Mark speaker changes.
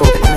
Speaker 1: ritual